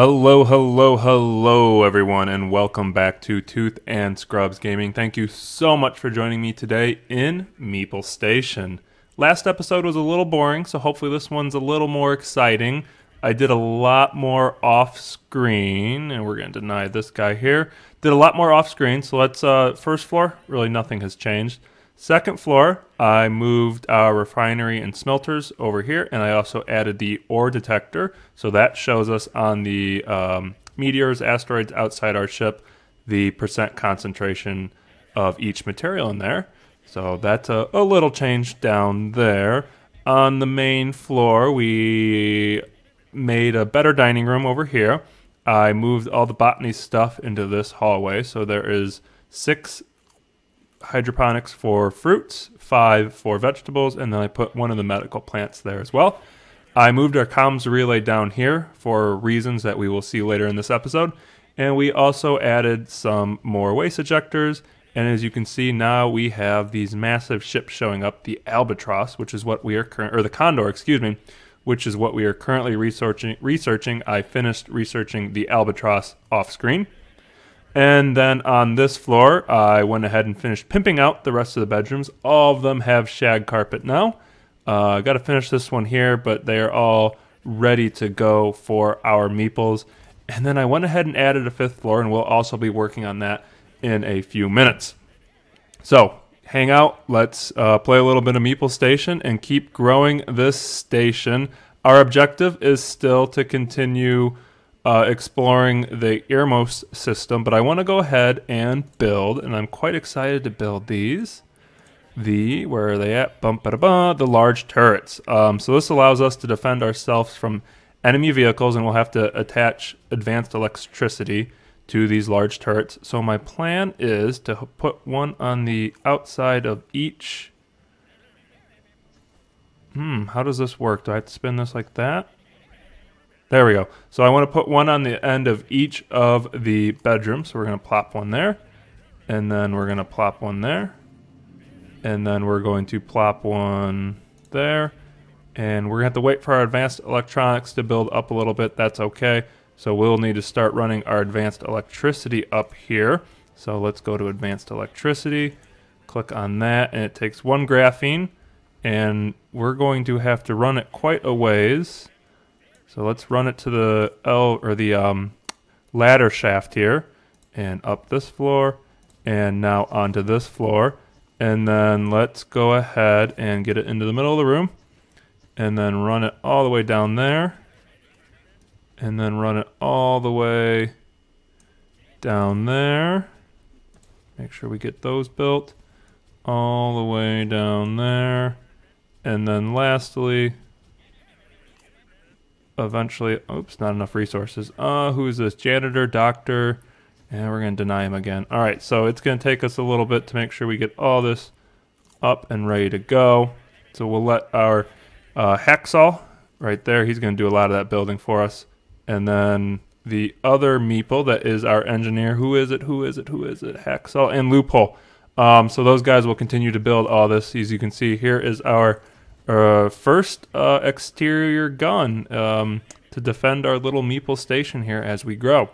Hello, hello, hello, everyone, and welcome back to Tooth and Scrubs Gaming. Thank you so much for joining me today in Meeple Station. Last episode was a little boring, so hopefully this one's a little more exciting. I did a lot more off screen, and we're going to deny this guy here. Did a lot more off screen, so let's, uh, first floor, really nothing has changed. Second floor, I moved our refinery and smelters over here, and I also added the ore detector. So that shows us on the um, meteors, asteroids outside our ship, the percent concentration of each material in there. So that's a, a little change down there. On the main floor, we made a better dining room over here. I moved all the botany stuff into this hallway. So there is six hydroponics for fruits, five for vegetables, and then I put one of the medical plants there as well. I moved our comms relay down here for reasons that we will see later in this episode. And we also added some more waste ejectors. And as you can see now, we have these massive ships showing up, the Albatross, which is what we are current, or the Condor, excuse me, which is what we are currently researching. Researching. I finished researching the Albatross off screen. And then on this floor, I went ahead and finished pimping out the rest of the bedrooms. All of them have shag carpet now. Uh, I got to finish this one here, but they are all ready to go for our meeples. And then I went ahead and added a fifth floor, and we'll also be working on that in a few minutes. So hang out, let's uh, play a little bit of Meeple Station and keep growing this station. Our objective is still to continue uh, exploring the Irmos system, but I want to go ahead and build, and I'm quite excited to build these. The, where are they at? Bump, ba, ba, the large turrets. Um, so this allows us to defend ourselves from enemy vehicles, and we'll have to attach advanced electricity to these large turrets. So my plan is to put one on the outside of each. Hmm, how does this work? Do I have to spin this like that? There we go. So I want to put one on the end of each of the bedrooms. So we're going to plop one there. And then we're going to plop one there. And then we're going to plop one there. And we're going to have to wait for our advanced electronics to build up a little bit. That's okay. So we'll need to start running our advanced electricity up here. So let's go to advanced electricity. Click on that. And it takes one graphene. And we're going to have to run it quite a ways. So let's run it to the L or the um, ladder shaft here and up this floor and now onto this floor. And then let's go ahead and get it into the middle of the room and then run it all the way down there and then run it all the way down there. Make sure we get those built all the way down there. And then lastly, eventually, oops, not enough resources. Uh, who is this? Janitor, doctor, and we're going to deny him again. All right, so it's going to take us a little bit to make sure we get all this up and ready to go. So we'll let our uh, Hacksaw right there, he's going to do a lot of that building for us. And then the other Meeple that is our engineer, who is it, who is it, who is it, Hacksaw and Loophole. Um, so those guys will continue to build all this. As you can see, here is our uh, first uh, exterior gun um, to defend our little meeple station here as we grow.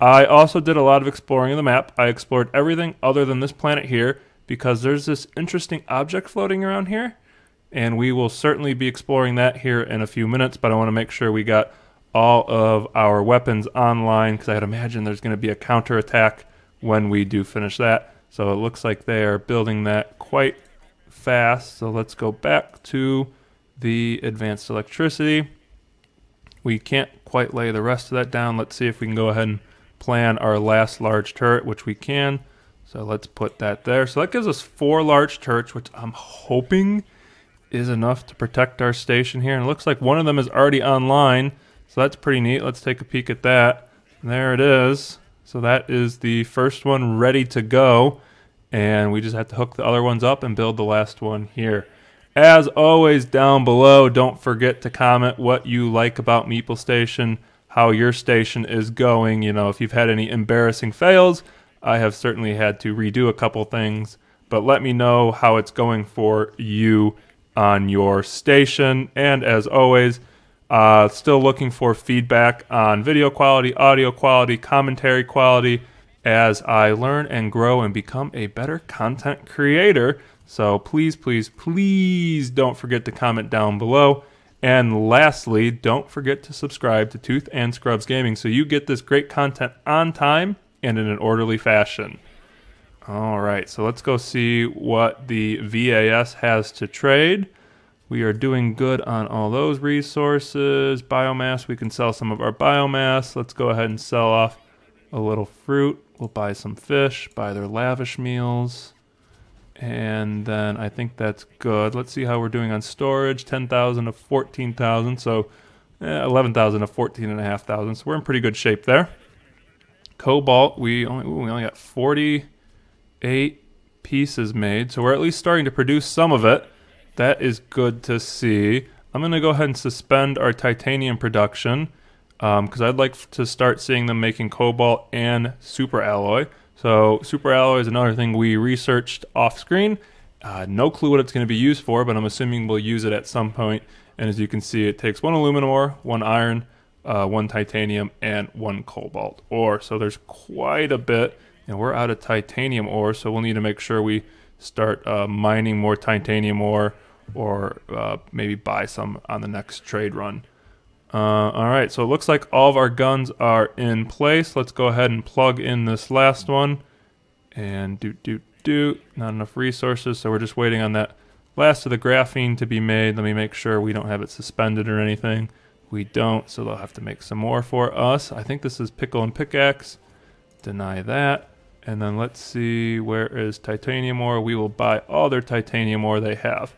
I also did a lot of exploring of the map. I explored everything other than this planet here because there's this interesting object floating around here. And we will certainly be exploring that here in a few minutes, but I want to make sure we got all of our weapons online because I'd imagine there's going to be a counterattack when we do finish that. So it looks like they are building that quite fast. So let's go back to the advanced electricity. We can't quite lay the rest of that down. Let's see if we can go ahead and plan our last large turret, which we can. So let's put that there. So that gives us four large turrets, which I'm hoping is enough to protect our station here. And it looks like one of them is already online. So that's pretty neat. Let's take a peek at that. There it is. So that is the first one ready to go and we just have to hook the other ones up and build the last one here. As always, down below, don't forget to comment what you like about Meeple Station, how your station is going. You know, if you've had any embarrassing fails, I have certainly had to redo a couple things, but let me know how it's going for you on your station. And as always, Uh, still looking for feedback on video quality, audio quality, commentary quality as I learn and grow and become a better content creator. So please, please, please don't forget to comment down below. And lastly, don't forget to subscribe to Tooth and Scrubs Gaming so you get this great content on time and in an orderly fashion. All right, so let's go see what the VAS has to trade. We are doing good on all those resources. Biomass, we can sell some of our biomass. Let's go ahead and sell off a little fruit. We'll buy some fish, buy their lavish meals. And then I think that's good. Let's see how we're doing on storage. 10,000 to 14,000. So eh, 11,000 to 14,500. So we're in pretty good shape there. Cobalt, we only, ooh, we only got 48 pieces made. So we're at least starting to produce some of it. That is good to see. I'm going to go ahead and suspend our titanium production because um, I'd like to start seeing them making cobalt and super alloy. So super alloy is another thing we researched off screen. Uh, no clue what it's going to be used for, but I'm assuming we'll use it at some point. And as you can see, it takes one aluminum ore, one iron, uh, one titanium, and one cobalt ore. So there's quite a bit. And we're out of titanium ore, so we'll need to make sure we start uh, mining more titanium ore or uh, maybe buy some on the next trade run. Uh, all right, so it looks like all of our guns are in place. Let's go ahead and plug in this last one. And do, do, do. Not enough resources, so we're just waiting on that last of the graphene to be made. Let me make sure we don't have it suspended or anything. We don't, so they'll have to make some more for us. I think this is pickle and pickaxe. Deny that. And then let's see, where is titanium ore? We will buy all their titanium ore they have.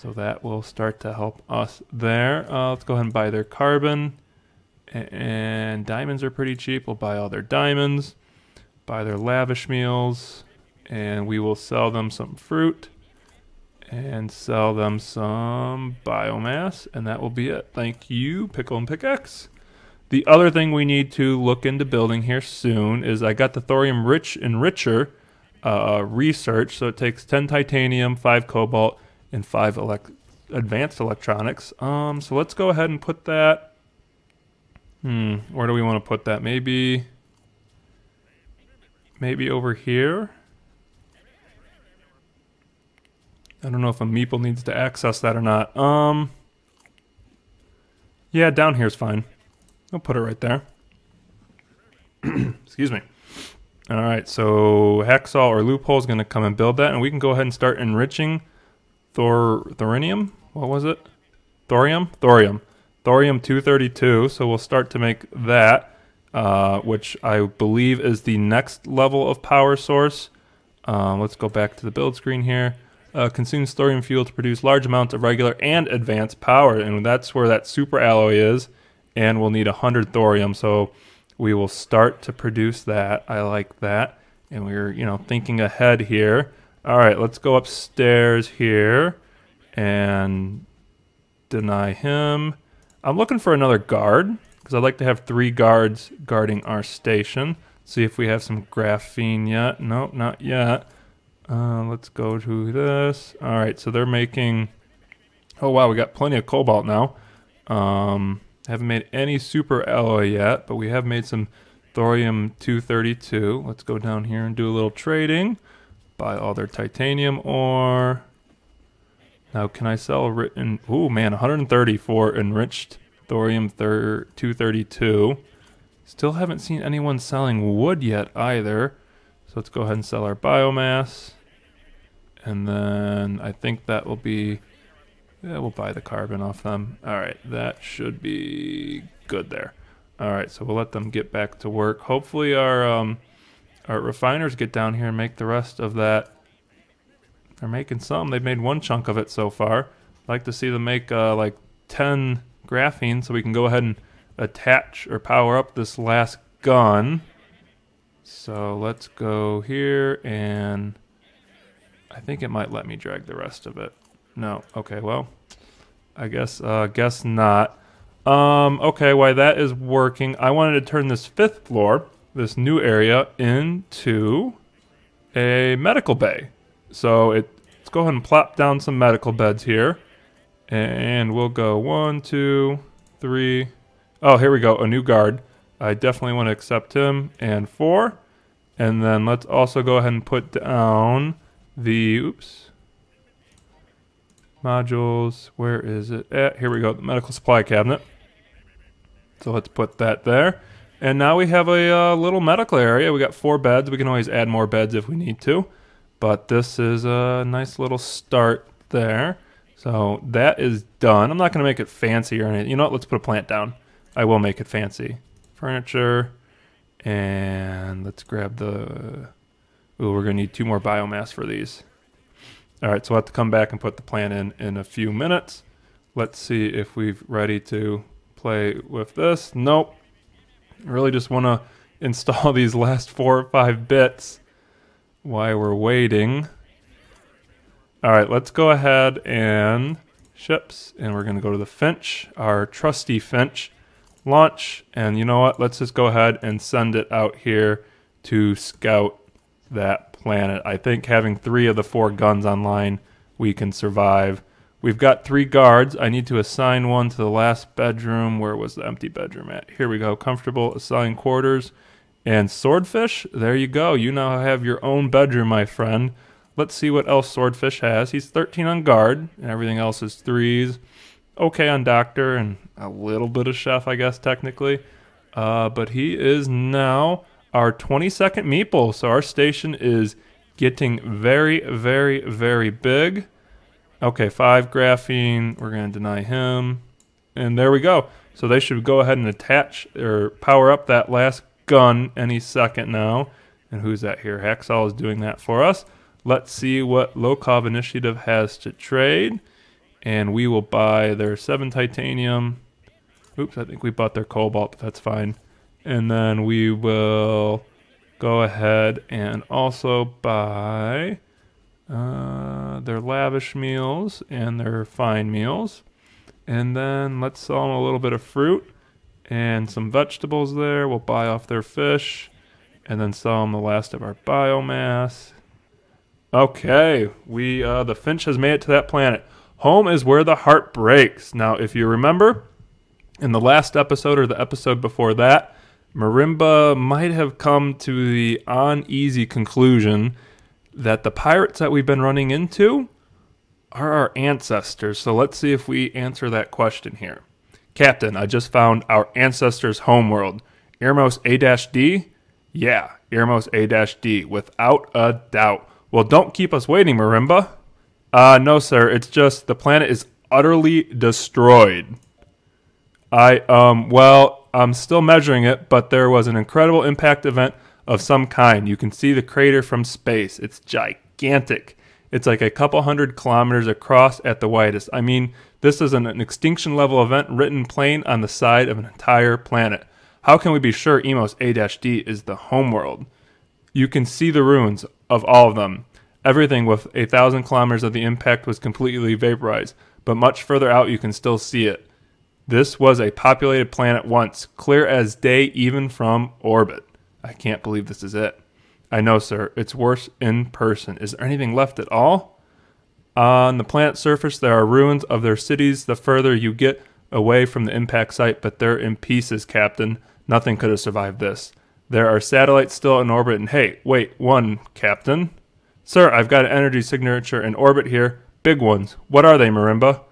So that will start to help us there. Uh, let's go ahead and buy their carbon. And diamonds are pretty cheap. We'll buy all their diamonds, buy their lavish meals, and we will sell them some fruit and sell them some biomass, and that will be it. Thank you, Pickle and Pickaxe. The other thing we need to look into building here soon is I got the thorium rich enricher uh, research. So it takes 10 titanium, 5 cobalt, and five elect advanced electronics. Um, so let's go ahead and put that. Hmm, where do we want to put that? Maybe, maybe over here. I don't know if a meeple needs to access that or not. Um, yeah, down here is fine. I'll put it right there. Excuse me. All right, so Hacksaw or Loophole is going to come and build that, and we can go ahead and start enriching Thor Thorinium. What was it? Thorium? Thorium. Thorium 232. So we'll start to make that, uh, which I believe is the next level of power source. Um, let's go back to the build screen here. Uh, consumes thorium fuel to produce large amounts of regular and advanced power, and that's where that super alloy is. And we'll need 100 thorium, so we will start to produce that. I like that. And we're, you know, thinking ahead here. All right, let's go upstairs here and deny him. I'm looking for another guard because I'd like to have three guards guarding our station. See if we have some graphene yet. Nope, not yet. Uh, let's go to this. All right, so they're making. Oh wow, we got plenty of cobalt now. Um, haven't made any super alloy yet, but we have made some thorium 232. Let's go down here and do a little trading. Buy all their titanium ore. Now, can I sell written? Oh man, 130 for enriched thorium 232. Still haven't seen anyone selling wood yet either. So let's go ahead and sell our biomass. And then I think that will be, yeah, we'll buy the carbon off them. All right, that should be good there. All right, so we'll let them get back to work. Hopefully our um, our refiners get down here and make the rest of that. They're making some. They've made one chunk of it so far. I'd like to see them make uh, like 10 graphene so we can go ahead and attach or power up this last gun. So let's go here and I think it might let me drag the rest of it. No. Okay, well, I guess uh guess not. Um okay, while that is working, I wanted to turn this fifth floor this new area into a medical bay. So it, let's go ahead and plop down some medical beds here. And we'll go one, two, three. Oh, here we go. A new guard. I definitely want to accept him. And four. And then let's also go ahead and put down the, oops, modules. Where is it at? Here we go, the medical supply cabinet. So let's put that there. And now we have a uh, little medical area. We got four beds. We can always add more beds if we need to. But this is a nice little start there. So that is done. I'm not going to make it fancy or anything. You know what? Let's put a plant down. I will make it fancy. Furniture. And let's grab the... Ooh, we're going to need two more biomass for these. All right, so we'll have to come back and put the plant in in a few minutes. Let's see if we're ready to play with this. Nope. I really just want to install these last four or five bits while we're waiting. All right, let's go ahead and ships, and we're going to go to the Finch, our trusty Finch, launch, and you know what? Let's just go ahead and send it out here to scout that planet. I think having three of the four guns online, we can survive. We've got three guards. I need to assign one to the last bedroom. Where was the empty bedroom at? Here we go. Comfortable assigned quarters. And Swordfish, there you go. You now have your own bedroom, my friend. Let's see what else Swordfish has. He's 13 on guard, and everything else is threes. Okay on Doctor, and a little bit of Chef, I guess, technically. Uh, but he is now our 22nd Meeple. So our station is getting very, very, very big. Okay, five graphene. We're going to deny him. And there we go. So they should go ahead and attach or power up that last gun any second now. And who's that here? Hacksaw is doing that for us. Let's see what Lokov Initiative has to trade. And we will buy their 7 titanium. Oops, I think we bought their cobalt, but that's fine. And then we will go ahead and also buy uh, their lavish meals and their fine meals. And then let's sell them a little bit of fruit and some vegetables there. We'll buy off their fish and then sell them the last of our biomass. Okay, we uh, the Finch has made it to that planet. Home is where the heart breaks. Now, if you remember, in the last episode or the episode before that, Marimba might have come to the uneasy conclusion that the pirates that we've been running into are our ancestors. So let's see if we answer that question here. Captain, I just found our ancestors' homeworld. Irmos A-D? Yeah, Irmos A-D, without a doubt. Well, don't keep us waiting, Marimba. Uh, no, sir. It's just the planet is utterly destroyed. I, um, well, I'm still measuring it, but there was an incredible impact event of some kind. You can see the crater from space. It's gigantic. It's like a couple hundred kilometers across at the widest. I mean, this is an, an extinction level event written plain on the side of an entire planet. How can we be sure Irmos A-D is the homeworld? You can see the ruins of all of them. Everything with a thousand kilometers of the impact was completely vaporized, but much further out you can still see it. This was a populated planet once, clear as day even from orbit. I can't believe this is it. I know, sir. It's worse in person. Is there anything left at all? On the planet's surface, there are ruins of their cities the further you get away from the impact site, but they're in pieces, Captain. Nothing could have survived this. There are satellites still in orbit, and hey, wait, one, Captain. Sir, I've got an energy signature in orbit here. Big ones. What are they, Marimba?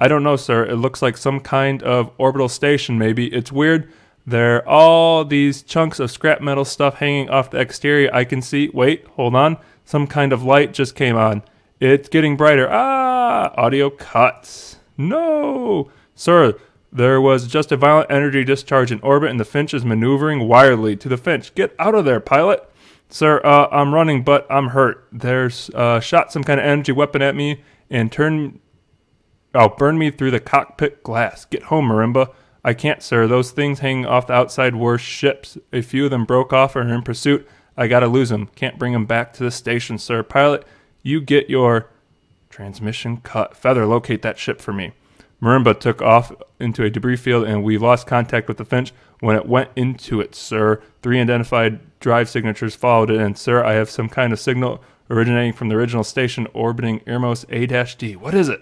I don't know, sir. It looks like some kind of orbital station, maybe. It's weird. There are all these chunks of scrap metal stuff hanging off the exterior. I can see. Wait, hold on. Some kind of light just came on. It's getting brighter. Ah, audio cuts. No. Sir, there was just a violent energy discharge in orbit and the Finch is maneuvering wildly to the Finch. Get out of there, pilot. Sir, uh, I'm running, but I'm hurt. There's uh, shot some kind of energy weapon at me and turned Oh, burn me through the cockpit glass. Get home, Marimba. I can't, sir. Those things hanging off the outside were ships. A few of them broke off and are in pursuit. I gotta lose them. Can't bring them back to the station, sir. Pilot, you get your transmission cut. Feather, locate that ship for me. Marimba took off into a debris field and we lost contact with the Finch when it went into it, sir. Three identified drive signatures followed it, and sir, I have some kind of signal originating from the original station orbiting Irmos A-D. What is it?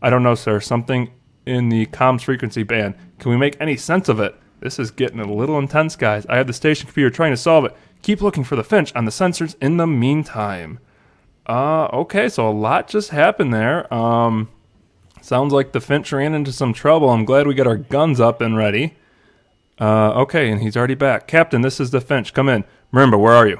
I don't know, sir. Something in the comms frequency band. Can we make any sense of it? This is getting a little intense, guys. I have the station computer trying to solve it. Keep looking for the Finch on the sensors in the meantime. Uh, okay, so a lot just happened there. Um, sounds like the Finch ran into some trouble. I'm glad we got our guns up and ready. Uh, okay, and he's already back. Captain, this is the Finch. Come in. Marimba, where are you?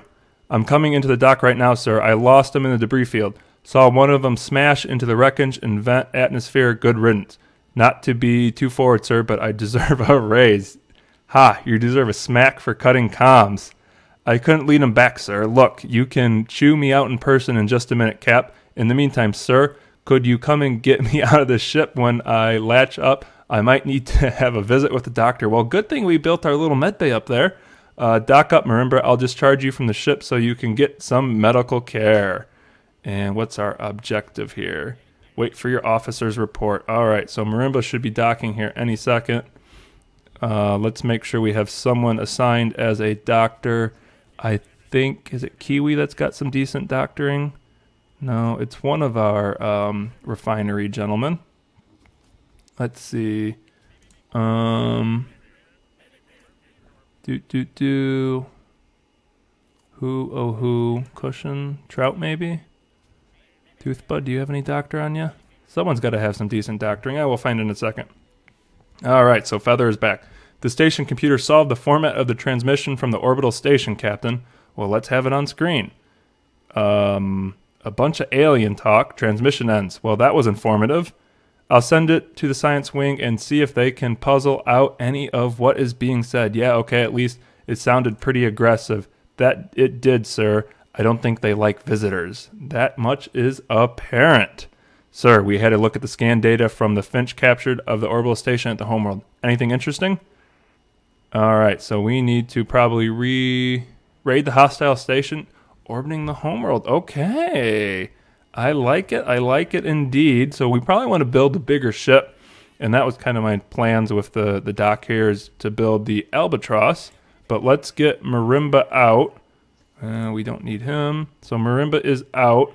I'm coming into the dock right now, sir. I lost him in the debris field. Saw one of them smash into the wreckage and vent atmosphere. Good riddance. Not to be too forward, sir, but I deserve a raise. Ha, you deserve a smack for cutting comms. I couldn't lead him back, sir. Look, you can chew me out in person in just a minute, Cap. In the meantime, sir, could you come and get me out of the ship when I latch up? I might need to have a visit with the doctor. Well, good thing we built our little med bay up there. Uh, dock up, Marimba. I'll discharge you from the ship so you can get some medical care. And what's our objective here? Wait for your officer's report. All right, so Marimba should be docking here any second. Uh, let's make sure we have someone assigned as a doctor. I think, is it Kiwi that's got some decent doctoring? No, it's one of our um, refinery gentlemen. Let's see. Um, do, do, do. Who, oh, who? Cushion? Trout, maybe? Toothbud, do you have any doctor on you? Someone's got to have some decent doctoring. I will find in a second. All right, so Feather is back. The station computer solved the format of the transmission from the orbital station, Captain. Well, let's have it on screen. Um, a bunch of alien talk. Transmission ends. Well, that was informative. I'll send it to the science wing and see if they can puzzle out any of what is being said. Yeah, okay, at least it sounded pretty aggressive. That it did, sir. I don't think they like visitors. That much is apparent. Sir, we had a look at the scan data from the Finch captured of the orbital station at the homeworld. Anything interesting? All right, so we need to probably re raid the hostile station orbiting the homeworld. Okay. I like it. I like it indeed. So we probably want to build a bigger ship. And that was kind of my plans with the, the dock here is to build the Albatross. But let's get Marimba out. Uh, we don't need him. So Marimba is out.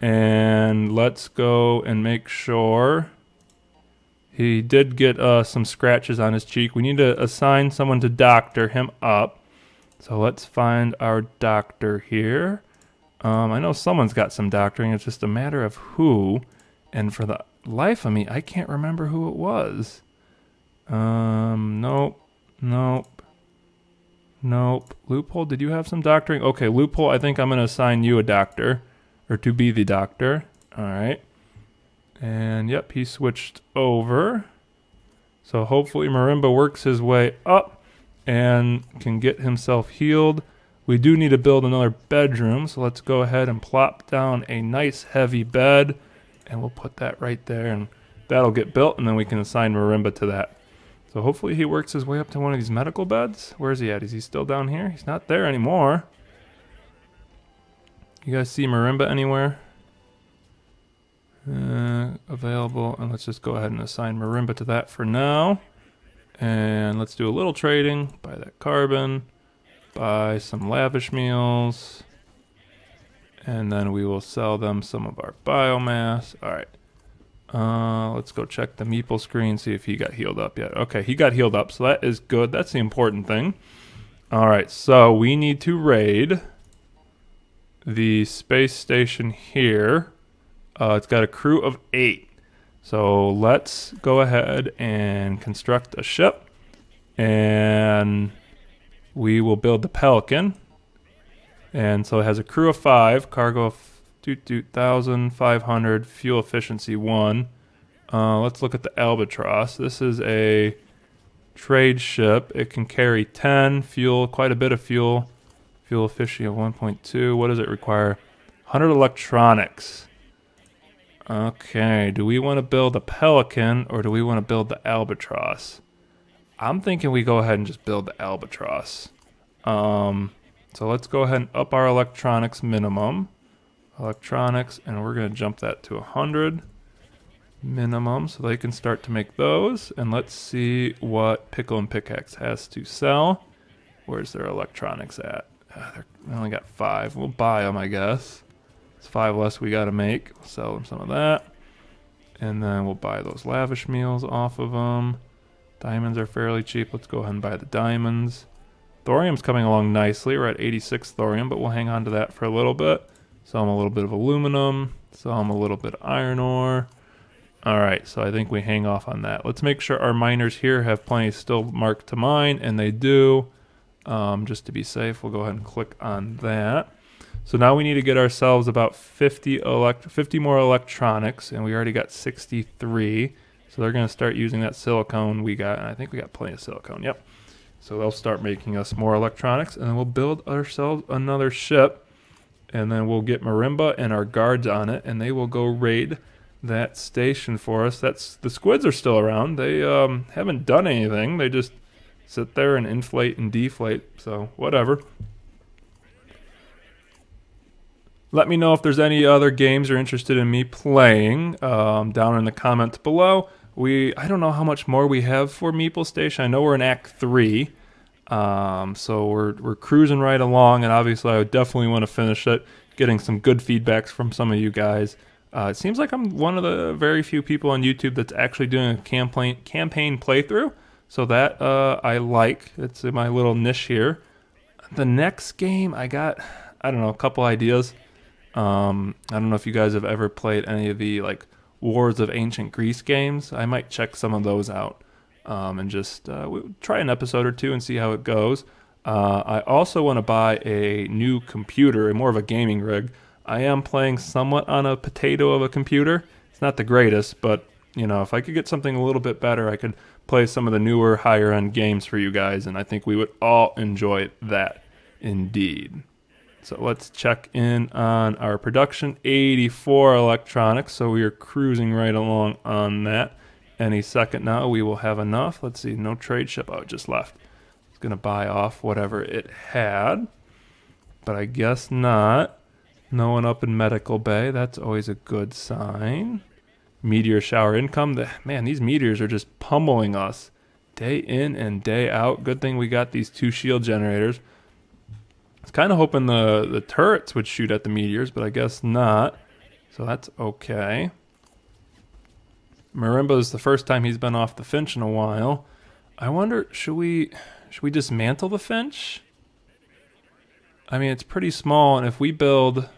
And let's go and make sure. He did get uh, some scratches on his cheek. We need to assign someone to doctor him up. So let's find our doctor here. Um, I know someone's got some doctoring. It's just a matter of who. And for the life of me, I can't remember who it was. Um, nope. Nope. Nope. Loophole, did you have some doctoring? Okay, Loophole, I think I'm going to assign you a doctor. Or to be the doctor. All right. And yep, he switched over. So hopefully Marimba works his way up and can get himself healed. We do need to build another bedroom, so let's go ahead and plop down a nice heavy bed, and we'll put that right there, and that'll get built, and then we can assign Marimba to that. So hopefully he works his way up to one of these medical beds. Where is he at? Is he still down here? He's not there anymore. You guys see Marimba anywhere? Uh, available, and let's just go ahead and assign Marimba to that for now. And let's do a little trading, buy that carbon buy some lavish meals. And then we will sell them some of our biomass. All right. Uh, let's go check the Meeple screen, see if he got healed up yet. Okay, he got healed up, so that is good. That's the important thing. All right, so we need to raid the space station here. Uh, it's got a crew of eight. So let's go ahead and construct a ship. And we will build the Pelican. And so it has a crew of five, cargo of 2,500, fuel efficiency one. Uh, let's look at the Albatross. This is a trade ship. It can carry 10 fuel, quite a bit of fuel. Fuel efficiency of 1.2. What does it require? 100 electronics. Okay, do we want to build a Pelican or do we want to build the Albatross? I'm thinking we go ahead and just build the Albatross. Um, so let's go ahead and up our electronics minimum. Electronics, and we're going to jump that to 100 minimum so they can start to make those. And let's see what Pickle and Pickaxe has to sell. Where's their electronics at? Uh, they only got five. We'll buy them, I guess. It's five less we got to make. We'll sell them some of that. And then we'll buy those lavish meals off of them. Diamonds are fairly cheap. Let's go ahead and buy the diamonds. Thorium's coming along nicely. We're at 86 thorium, but we'll hang on to that for a little bit. Sell them a little bit of aluminum. So I'm a little bit of iron ore. All right, so I think we hang off on that. Let's make sure our miners here have plenty still marked to mine, and they do. Um, just to be safe, we'll go ahead and click on that. So now we need to get ourselves about 50, elect 50 more electronics, and we already got 63. So they're going to start using that silicone we got, and I think we got plenty of silicone. Yep. So they'll start making us more electronics, and then we'll build ourselves another ship, and then we'll get Marimba and our guards on it, and they will go raid that station for us. That's the squids are still around. They um, haven't done anything. They just sit there and inflate and deflate. So whatever. Let me know if there's any other games you're interested in me playing um, down in the comments below. We I don't know how much more we have for Meeple Station. I know we're in Act Three, um, so we're we're cruising right along, and obviously I would definitely want to finish it. Getting some good feedbacks from some of you guys. Uh, it seems like I'm one of the very few people on YouTube that's actually doing a campaign campaign playthrough. So that uh, I like. It's my little niche here. The next game I got, I don't know, a couple ideas. Um, I don't know if you guys have ever played any of the like Wars of Ancient Greece games. I might check some of those out um, and just uh, try an episode or two and see how it goes. Uh, I also want to buy a new computer, a more of a gaming rig. I am playing somewhat on a potato of a computer. It's not the greatest, but you know, if I could get something a little bit better, I could play some of the newer, higher end games for you guys, and I think we would all enjoy that indeed. So let's check in on our production 84 electronics. So we are cruising right along on that. Any second now, we will have enough. Let's see, no trade ship. Oh, just left. It's going to buy off whatever it had, but I guess not. No one up in Medical Bay. That's always a good sign. Meteor shower income. The, man, these meteors are just pummeling us day in and day out. Good thing we got these two shield generators. I was kind of hoping the, the turrets would shoot at the meteors, but I guess not. So that's okay. Marimba is the first time he's been off the Finch in a while. I wonder, should we should we dismantle the Finch? I mean, it's pretty small, and if we build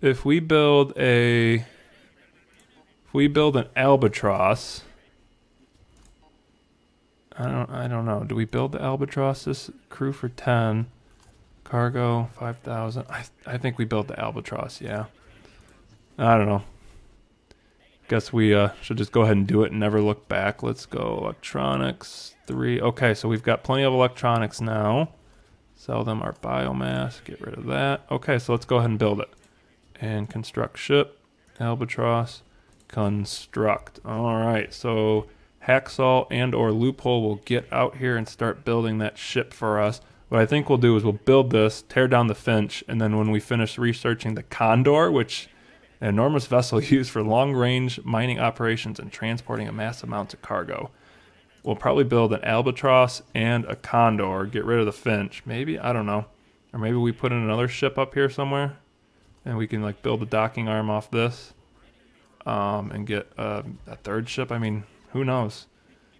if we build a if we build an albatross I don't I don't know. Do we build the albatross this crew for 10 cargo 5000 I I think we built the albatross, yeah. I don't know. Guess we uh, should just go ahead and do it and never look back. Let's go electronics 3. Okay, so we've got plenty of electronics now. Sell them our biomass, get rid of that. Okay, so let's go ahead and build it and construct ship, albatross, construct. All right, so Hacksaw and or Loophole will get out here and start building that ship for us. What I think we'll do is we'll build this, tear down the Finch, and then when we finish researching the Condor, which an enormous vessel used for long-range mining operations and transporting a mass amounts of cargo. We'll probably build an Albatross and a Condor, get rid of the Finch. Maybe, I don't know. Or maybe we put in another ship up here somewhere and we can like build a docking arm off this um, and get uh, a third ship. I mean, who knows?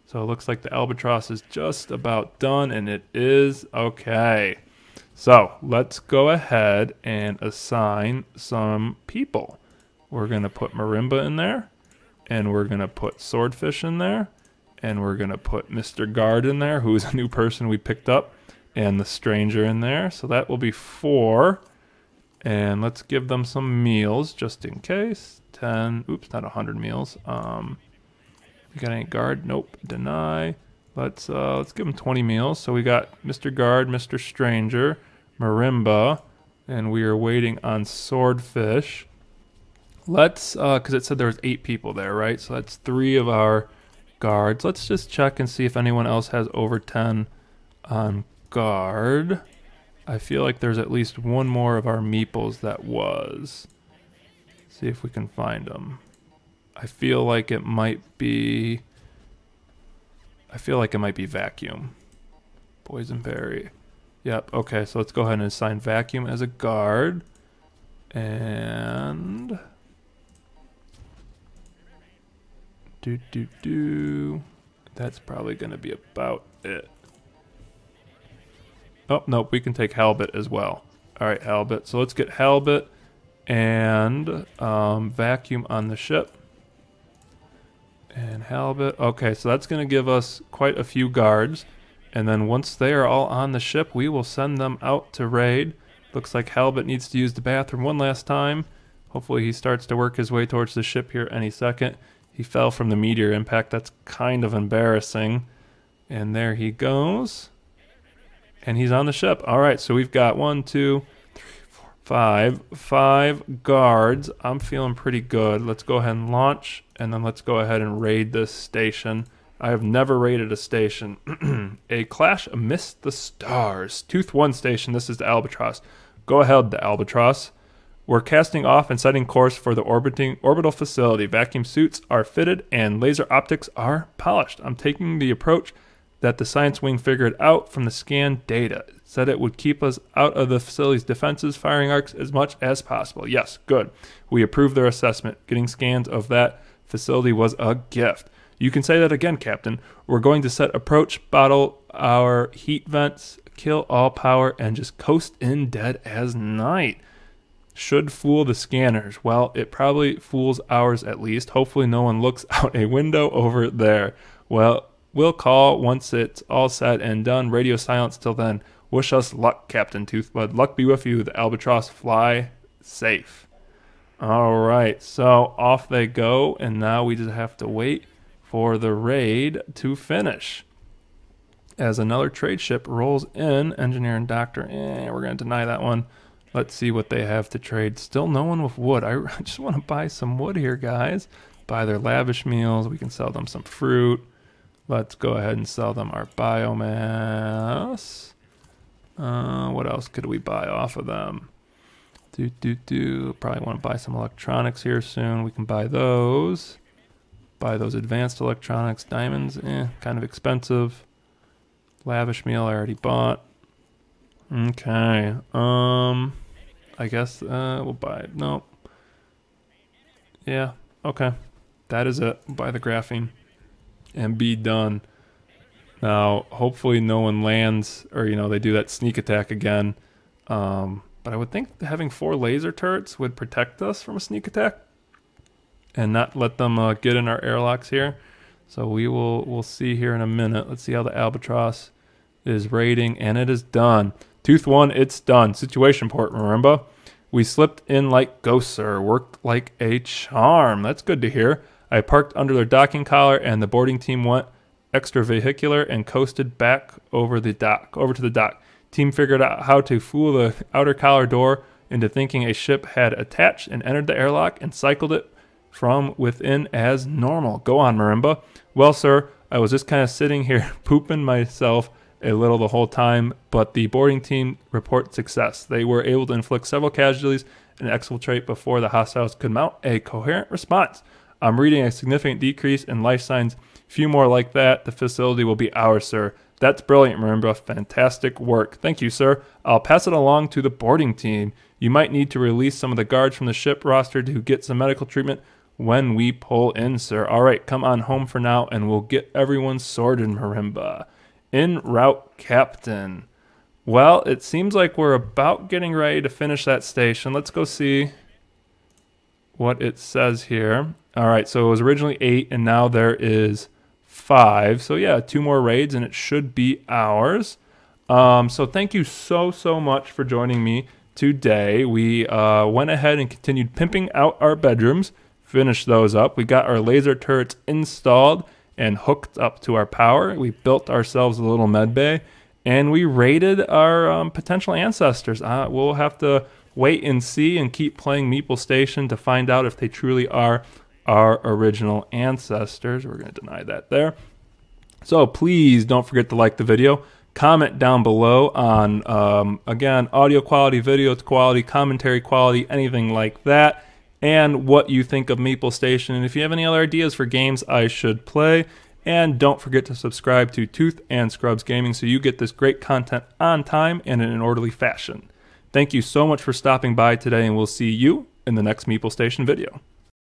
So it looks like the albatross is just about done, and it is okay. So let's go ahead and assign some people. We're going to put Marimba in there, and we're going to put Swordfish in there, and we're going to put Mr. Guard in there, who's a new person we picked up, and the Stranger in there. So that will be four. And let's give them some meals just in case. 10, oops, not a 100 meals. Um, we got any guard? Nope, deny. Let's uh, let's give them 20 meals. So we got Mr. Guard, Mr. Stranger, Marimba, and we are waiting on Swordfish. Let's, because uh, it said there was eight people there, right? So that's three of our guards. Let's just check and see if anyone else has over 10 on guard. I feel like there's at least one more of our meeples that was. See if we can find them. I feel like it might be... I feel like it might be vacuum. Boysenberry. Yep, okay, so let's go ahead and assign vacuum as a guard. And... Do, do, do. That's probably going to be about it. Oh, nope, we can take halibut as well. All right, halibut. So let's get halibut and um, vacuum on the ship. And halibut. Okay, so that's going to give us quite a few guards. And then once they are all on the ship, we will send them out to raid. Looks like halibut needs to use the bathroom one last time. Hopefully he starts to work his way towards the ship here any second. He fell from the meteor impact. That's kind of embarrassing. And there he goes. And he's on the ship. All right, so we've got one, two, three, four, five, five guards. I'm feeling pretty good. Let's go ahead and launch, and then let's go ahead and raid this station. I have never raided a station. a clash amidst the stars. Tooth 1 station. This is the Albatross. Go ahead, the Albatross. We're casting off and setting course for the orbiting orbital facility. Vacuum suits are fitted and laser optics are polished. I'm taking the approach that the science wing figured out from the scan data. It said it would keep us out of the facility's defenses firing arcs as much as possible. Yes, good. We approved their assessment. Getting scans of that facility was a gift. You can say that again, Captain. We're going to set approach, bottle our heat vents, kill all power, and just coast in dead as night. Should fool the scanners. Well, it probably fools ours at least. Hopefully, no one looks out a window over there. Well, We'll call once it's all said and done. Radio silence till then. Wish us luck, Captain Toothbud. Luck be with you. The albatross fly safe. All right, so off they go, and now we just have to wait for the raid to finish. As another trade ship rolls in, engineer and doctor, eh, we're going to deny that one. Let's see what they have to trade. Still no one with wood. I just want to buy some wood here, guys. Buy their lavish meals. We can sell them some fruit. Let's go ahead and sell them our biomass. Uh, what else could we buy off of them? Do, do, do. Probably want to buy some electronics here soon. We can buy those. Buy those advanced electronics. Diamonds, eh, kind of expensive. Lavish meal I already bought. Okay. Um, I guess uh, we'll buy. Nope. Yeah. Okay. That is it. Buy the graphene and be done. Now, hopefully, no one lands or you know they do that sneak attack again. Um, but I would think having four laser turrets would protect us from a sneak attack and not let them uh, get in our airlocks here. So we will we'll see here in a minute. Let's see how the albatross is raiding, and it is done. Tooth one, it's done. Situation port, remember? We slipped in like ghosts, sir. Worked like a charm. That's good to hear. I parked under their docking collar, and the boarding team went extravehicular and coasted back over the dock, over to the dock. Team figured out how to fool the outer collar door into thinking a ship had attached and entered the airlock and cycled it from within as normal. Go on, Marimba. Well, sir, I was just kind of sitting here pooping myself a little the whole time, but the boarding team report success. They were able to inflict several casualties and exfiltrate before the hostiles could mount a coherent response. I'm reading a significant decrease in life signs. Few more like that. The facility will be ours, sir. That's brilliant, Marimba. Fantastic work. Thank you, sir. I'll pass it along to the boarding team. You might need to release some of the guards from the ship roster to get some medical treatment when we pull in, sir. All right, come on home for now, and we'll get everyone sorted, Marimba. En route, Captain. Well, it seems like we're about getting ready to finish that station. Let's go see what it says here. All right, so it was originally eight, and now there is five. So yeah, two more raids, and it should be ours. Um, so thank you so so much for joining me today. We uh, went ahead and continued pimping out our bedrooms, finished those up. We got our laser turrets installed and hooked up to our power. We built ourselves a little med bay, and we raided our um, potential ancestors. Uh, we'll have to wait and see and keep playing Meeple Station to find out if they truly are our original ancestors. We're going to deny that there. So please don't forget to like the video. Comment down below on, um, again, audio quality, video quality, commentary quality, anything like that, and what you think of Meeple Station. And if you have any other ideas for games I should play, and don't forget to subscribe to Tooth and Scrubs Gaming so you get this great content on time and in an orderly fashion. Thank you so much for stopping by today, and we'll see you in the next Meeple Station video.